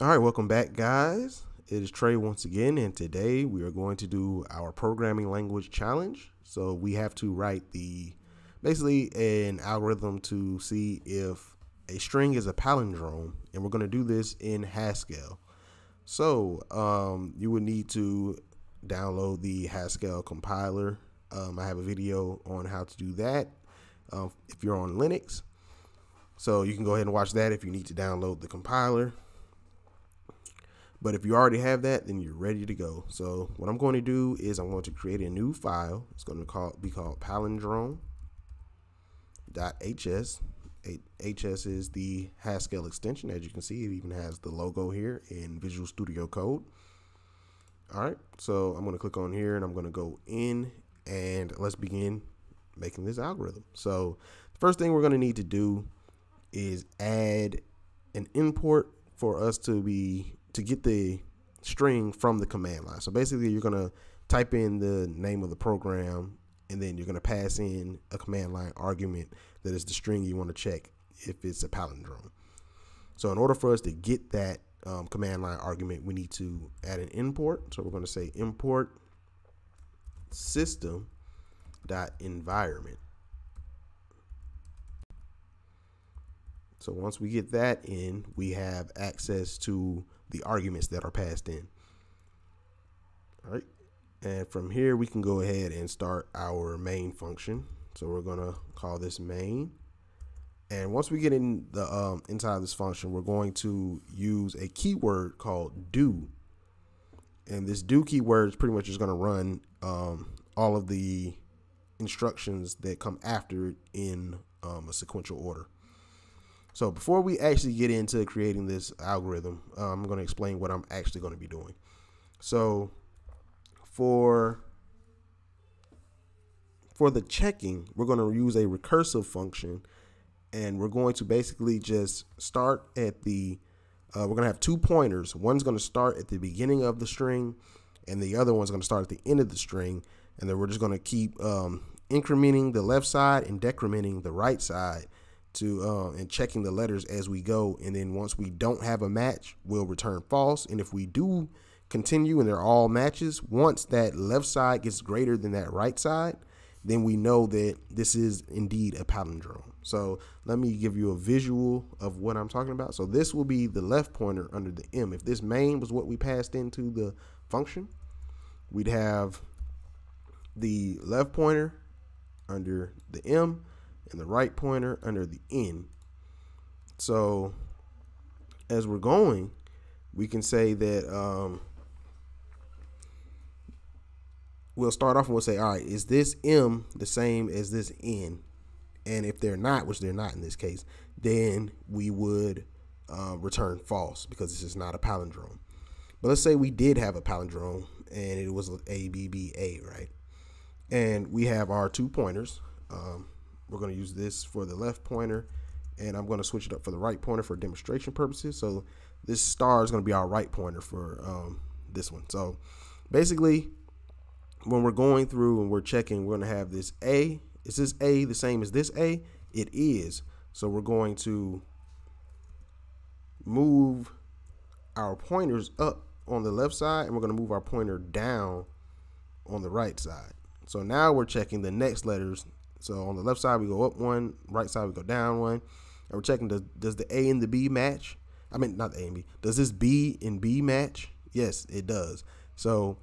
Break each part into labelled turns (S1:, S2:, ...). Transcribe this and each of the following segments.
S1: All right, welcome back, guys. It is Tre' once again, and today we are going to do our programming language challenge. So we have to write the basically an algorithm to see if a string is a palindrome, and we're going to do this in Haskell. So um, you would need to download the Haskell compiler. Um, I have a video on how to do that uh, if you're on Linux. So you can go ahead and watch that if you need to download the compiler. But if you already have that, then you're ready to go. So what I'm going to do is I'm going to create a new file. It's going to call, be called palindrome.hs. HS is the Haskell extension. As you can see, it even has the logo here in Visual Studio Code. All right, so I'm going to click on here and I'm going to go in and let's begin making this algorithm. So the first thing we're going to need to do is add an import for us to be to get the string from the command line. So basically you're going to type in the name of the program and then you're going to pass in a command line argument that is the string you want to check if it's a palindrome. So in order for us to get that um, command line argument, we need to add an import. So we're going to say import system dot environment. So once we get that in, we have access to the arguments that are passed in. All right. And from here, we can go ahead and start our main function. So we're going to call this main. And once we get in the um, inside of this function, we're going to use a keyword called do. And this do keyword is pretty much just going to run um, all of the instructions that come after it in um, a sequential order. So before we actually get into creating this algorithm, uh, I'm going to explain what I'm actually going to be doing. So for for the checking, we're going to use a recursive function and we're going to basically just start at the uh, we're going to have two pointers. One's going to start at the beginning of the string and the other one's going to start at the end of the string. And then we're just going to keep um, incrementing the left side and decrementing the right side to uh, and checking the letters as we go. And then once we don't have a match, we'll return false. And if we do continue and they're all matches, once that left side gets greater than that right side, then we know that this is indeed a palindrome. So let me give you a visual of what I'm talking about. So this will be the left pointer under the M. If this main was what we passed into the function, we'd have the left pointer under the M and the right pointer under the N. So as we're going, we can say that um, we'll start off and we'll say, all right, is this M the same as this N? And if they're not, which they're not in this case, then we would uh, return false because this is not a palindrome. But let's say we did have a palindrome and it was A, B, B, A, right? And we have our two pointers. Um, we're going to use this for the left pointer and I'm going to switch it up for the right pointer for demonstration purposes. So this star is going to be our right pointer for um, this one. So basically, when we're going through and we're checking, we're going to have this A. Is this A the same as this A? It is. So we're going to move our pointers up on the left side and we're going to move our pointer down on the right side. So now we're checking the next letters so on the left side, we go up one, right side, we go down one. And we're checking, does, does the A and the B match? I mean, not the A and B. Does this B and B match? Yes, it does. So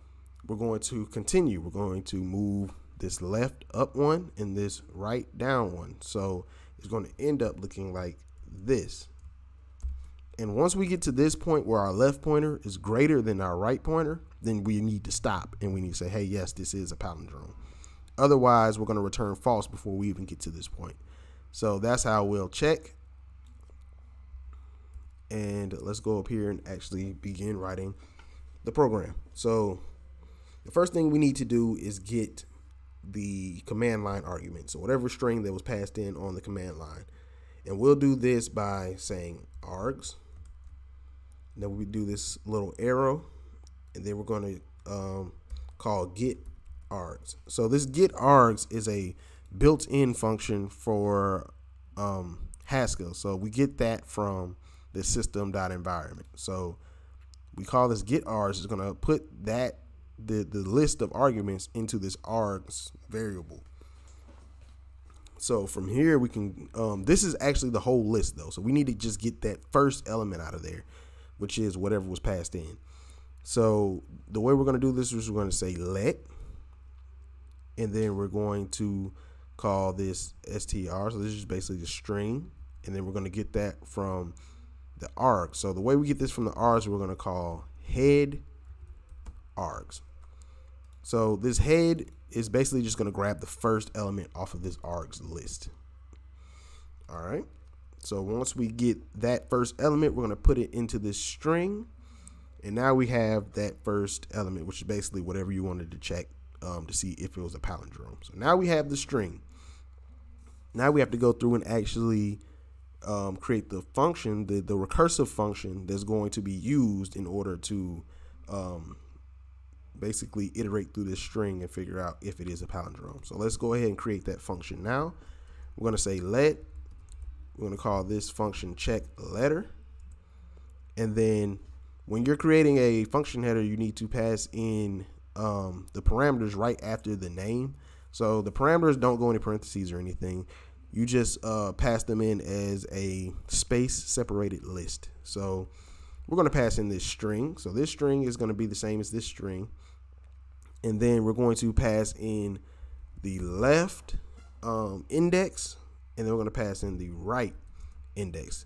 S1: we're going to continue. We're going to move this left up one and this right down one. So it's going to end up looking like this. And once we get to this point where our left pointer is greater than our right pointer, then we need to stop and we need to say, hey, yes, this is a palindrome. Otherwise, we're going to return false before we even get to this point. So that's how we'll check. And let's go up here and actually begin writing the program. So the first thing we need to do is get the command line argument. So whatever string that was passed in on the command line. And we'll do this by saying args. Then we do this little arrow. And then we're going to um, call get args. So this get args is a built-in function for um, Haskell. So we get that from the system.environment. So we call this get args. It's going to put that the the list of arguments into this args variable. So from here we can um, this is actually the whole list though. So we need to just get that first element out of there, which is whatever was passed in. So the way we're going to do this is we're going to say let and then we're going to call this str. So this is basically the string and then we're going to get that from the arg. So the way we get this from the args, we're going to call head args. So this head is basically just going to grab the first element off of this args list. All right. So once we get that first element, we're going to put it into this string. And now we have that first element, which is basically whatever you wanted to check um, to see if it was a palindrome. So now we have the string. Now we have to go through and actually um, create the function, the, the recursive function that's going to be used in order to um, basically iterate through this string and figure out if it is a palindrome. So let's go ahead and create that function now. We're going to say let, we're going to call this function check letter. And then when you're creating a function header, you need to pass in um, the parameters right after the name. So the parameters don't go into parentheses or anything you just uh, pass them in as a space separated list. So we're going to pass in this string. So this string is going to be the same as this string. And then we're going to pass in the left um, index, and then we're going to pass in the right index.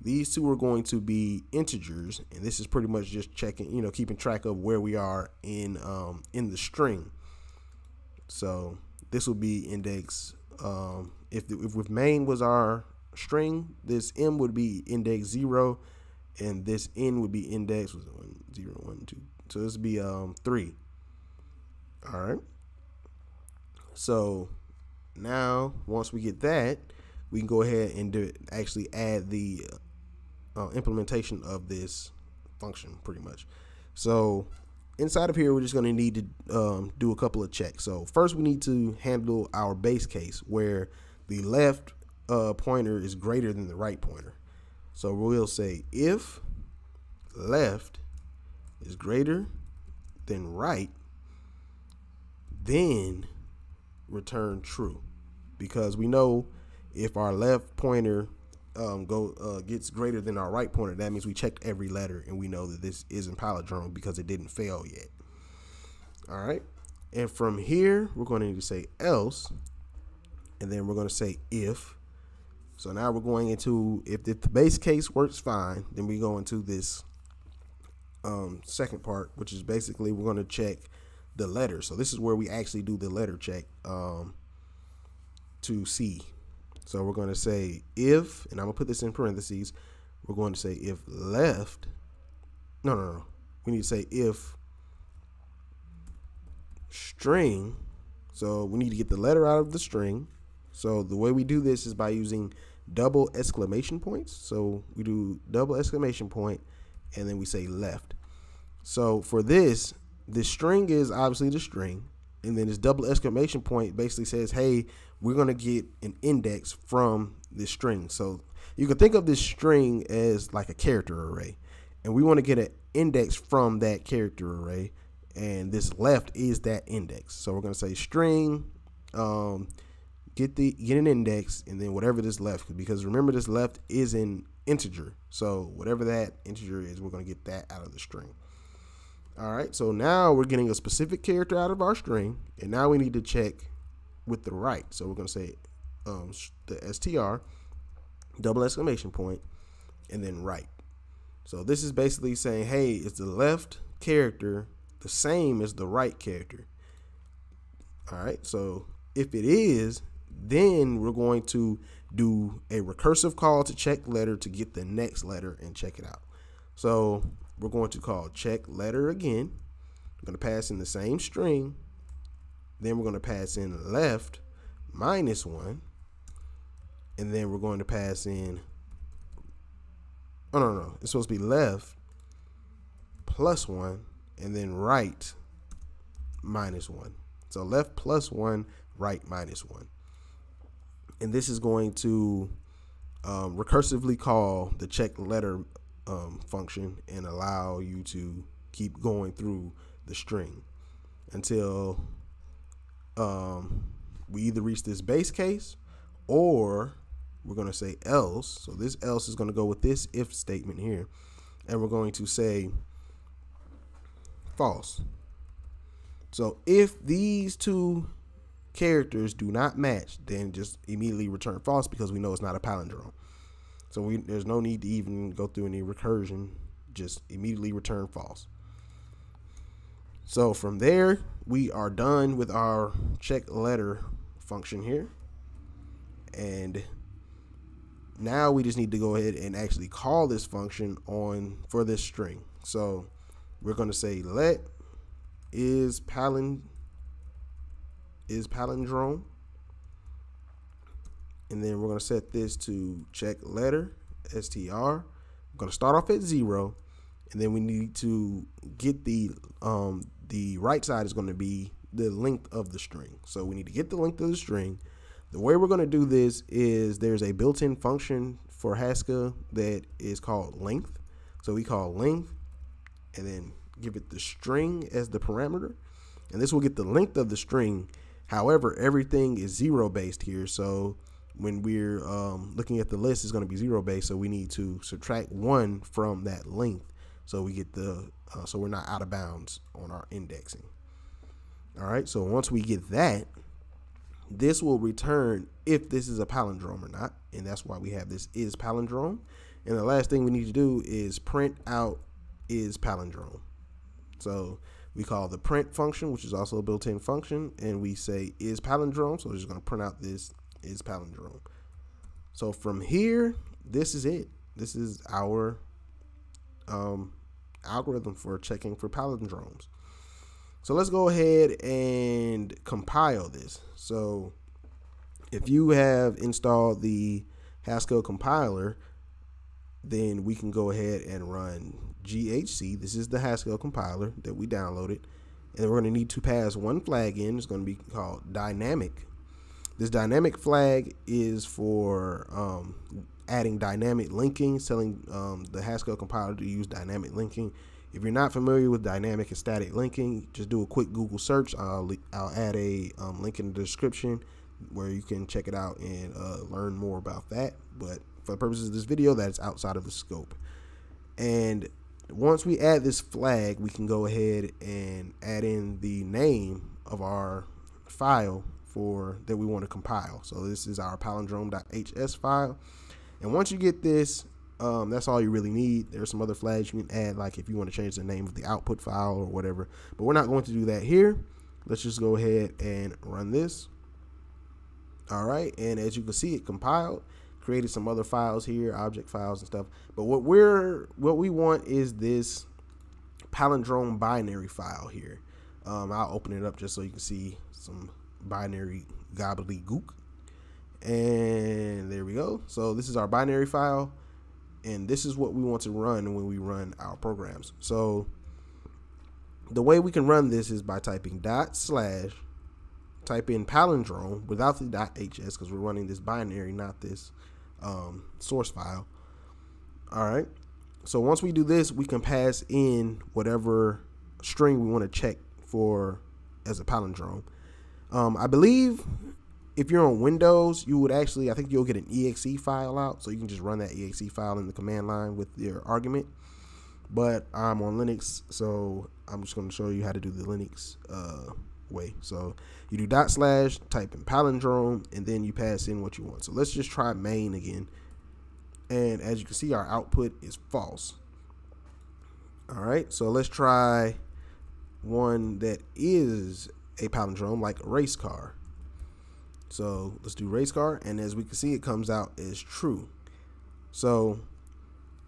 S1: These two are going to be integers, and this is pretty much just checking, you know, keeping track of where we are in um, in the string. So this will be index um, if, the, if main was our string, this m would be index zero, and this n would be index was one zero one two. So this would be um three. All right. So now once we get that, we can go ahead and do it, actually add the uh, implementation of this function pretty much. So inside of here, we're just going to need to um, do a couple of checks. So first, we need to handle our base case where the left uh, pointer is greater than the right pointer. So we'll say if left is greater than right, then return true. Because we know if our left pointer um, go uh, gets greater than our right pointer, that means we checked every letter and we know that this isn't palindrome because it didn't fail yet. All right. And from here, we're going to need to say else and then we're going to say if. So now we're going into if the base case works fine, then we go into this um, second part, which is basically we're going to check the letter. So this is where we actually do the letter check um, to see. So we're going to say if, and I'm going to put this in parentheses. We're going to say if left. No, no, no. We need to say if string. So we need to get the letter out of the string. So the way we do this is by using double exclamation points. So we do double exclamation point and then we say left. So for this, the string is obviously the string. And then this double exclamation point basically says, hey, we're going to get an index from this string. So you can think of this string as like a character array. And we want to get an index from that character array. And this left is that index. So we're going to say string um, get the get an index and then whatever this left because remember this left is an integer so whatever that integer is we're going to get that out of the string all right so now we're getting a specific character out of our string and now we need to check with the right so we're going to say um, the str double exclamation point and then right so this is basically saying hey is the left character the same as the right character all right so if it is then we're going to do a recursive call to check letter to get the next letter and check it out. So we're going to call check letter again. We're going to pass in the same string. Then we're going to pass in left minus one. And then we're going to pass in, oh no, no, it's supposed to be left plus one and then right minus one. So left plus one, right minus one and this is going to um, recursively call the check letter um, function and allow you to keep going through the string until um, we either reach this base case or we're going to say else. So this else is going to go with this if statement here. And we're going to say false. So if these two characters do not match, then just immediately return false because we know it's not a palindrome. So we, there's no need to even go through any recursion. Just immediately return false. So from there, we are done with our check letter function here. And now we just need to go ahead and actually call this function on for this string. So we're going to say let is palind is palindrome and then we're going to set this to check letter str we're going to start off at zero and then we need to get the um, the right side is going to be the length of the string. So we need to get the length of the string. The way we're going to do this is there's a built-in function for Haskell that is called length. So we call length and then give it the string as the parameter. And this will get the length of the string. However, everything is zero based here. So when we're um, looking at the list, it's going to be zero based. So we need to subtract one from that length. So we get the uh, so we're not out of bounds on our indexing. All right, so once we get that, this will return if this is a palindrome or not, and that's why we have this is palindrome. And the last thing we need to do is print out is palindrome. So we call the print function, which is also a built-in function, and we say is palindrome. So we're just going to print out this is palindrome. So from here, this is it. This is our um, algorithm for checking for palindromes. So let's go ahead and compile this. So if you have installed the Haskell compiler, then we can go ahead and run GHC. This is the Haskell compiler that we downloaded. And we're going to need to pass one flag in. It's going to be called dynamic. This dynamic flag is for um, adding dynamic linking, telling um, the Haskell compiler to use dynamic linking. If you're not familiar with dynamic and static linking, just do a quick Google search. I'll, I'll add a um, link in the description where you can check it out and uh, learn more about that. But for the purposes of this video, that's outside of the scope. And once we add this flag, we can go ahead and add in the name of our file for that we want to compile. So this is our palindrome.hs file. And once you get this, um, that's all you really need. There's some other flags you can add, like if you want to change the name of the output file or whatever. But we're not going to do that here. Let's just go ahead and run this. All right, and as you can see, it compiled, created some other files here, object files and stuff. But what we're what we want is this palindrome binary file here. Um, I'll open it up just so you can see some binary gobbledygook. And there we go. So this is our binary file. And this is what we want to run when we run our programs. So the way we can run this is by typing dot slash, type in palindrome without the dot .hs because we're running this binary, not this um, source file. All right. So once we do this, we can pass in whatever string we want to check for as a palindrome. Um, I believe if you're on Windows, you would actually, I think you'll get an exe file out. So you can just run that exe file in the command line with your argument. But I'm on Linux, so I'm just going to show you how to do the Linux uh, way. So you do dot slash, type in palindrome, and then you pass in what you want. So let's just try main again. And as you can see, our output is false. All right, so let's try one that is a palindrome like race car. So let's do race car. And as we can see, it comes out as true. So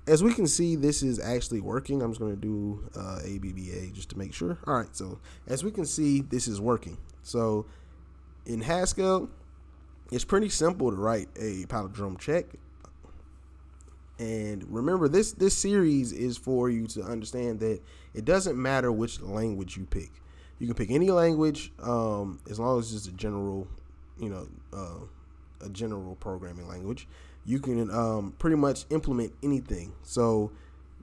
S1: as we can see, this is actually working. I'm just going to do uh, ABBA just to make sure. All right. So as we can see, this is working. So in Haskell, it's pretty simple to write a palindrome check. And remember, this this series is for you to understand that it doesn't matter which language you pick. You can pick any language um, as long as it's a general, you know, uh, a general programming language. you can um, pretty much implement anything. So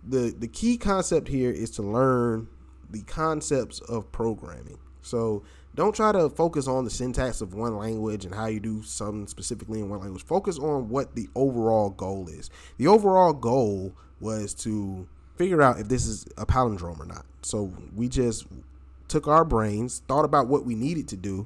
S1: the the key concept here is to learn the concepts of programming. So don't try to focus on the syntax of one language and how you do something specifically in one language. Focus on what the overall goal is. The overall goal was to figure out if this is a palindrome or not. So we just took our brains, thought about what we needed to do,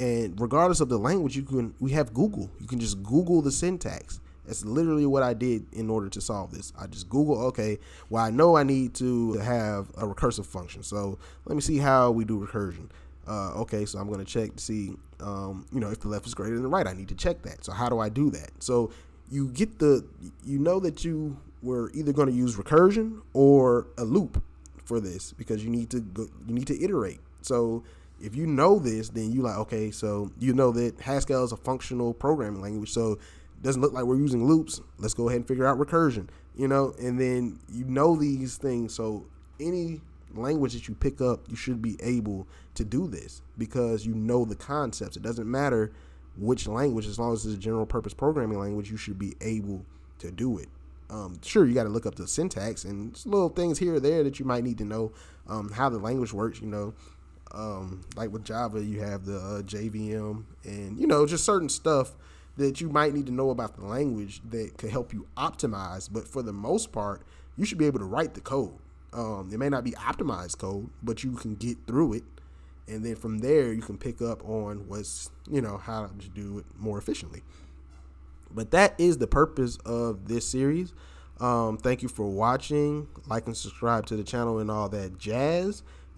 S1: and regardless of the language, you can we have Google. You can just Google the syntax. That's literally what I did in order to solve this. I just Google, okay, well, I know I need to have a recursive function. So let me see how we do recursion. Uh, okay, so I'm going to check to see, um, you know, if the left is greater than the right. I need to check that. So how do I do that? So you get the, you know that you were either going to use recursion or a loop for this because you need to go, you need to iterate. So if you know this, then you like okay, so you know that Haskell is a functional programming language. So it doesn't look like we're using loops. Let's go ahead and figure out recursion. You know, and then you know these things. So any language that you pick up, you should be able to do this because you know the concepts. It doesn't matter which language, as long as it's a general purpose programming language, you should be able to do it. Um, sure, you got to look up the syntax and little things here or there that you might need to know um, how the language works. You know, um, like with Java, you have the uh, JVM and you know just certain stuff that you might need to know about the language that could help you optimize. But for the most part, you should be able to write the code. Um, it may not be optimized code, but you can get through it, and then from there you can pick up on what's you know how to do it more efficiently. But that is the purpose of this series. Um, thank you for watching. Like and subscribe to the channel and all that jazz.